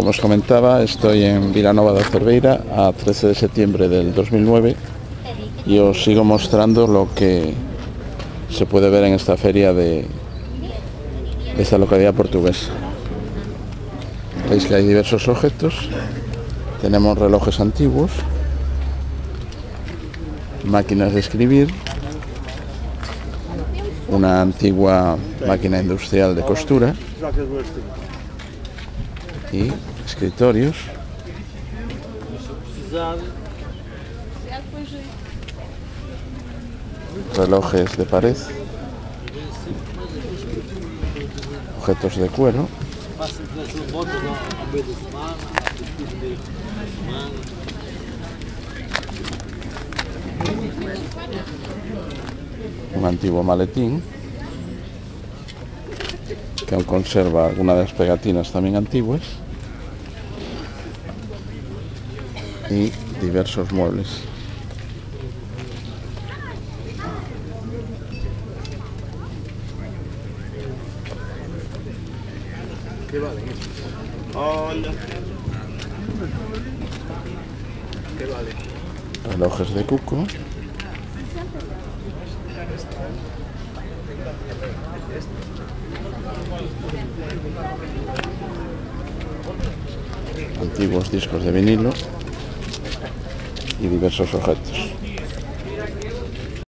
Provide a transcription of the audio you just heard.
Como os comentaba, estoy en Vilanova da Cerveira a 13 de septiembre del 2009 y os sigo mostrando lo que se puede ver en esta feria de, de esta localidad portuguesa. Veis que hay diversos objetos. Tenemos relojes antiguos, máquinas de escribir, una antigua máquina industrial de costura y escritorios. Relojes de pared, objetos de cuero, un antiguo maletín que aún conserva algunas de las pegatinas también antiguas y diversos muebles. ¿Qué relojes de cuco, antiguos discos de vinilo y diversos objetos.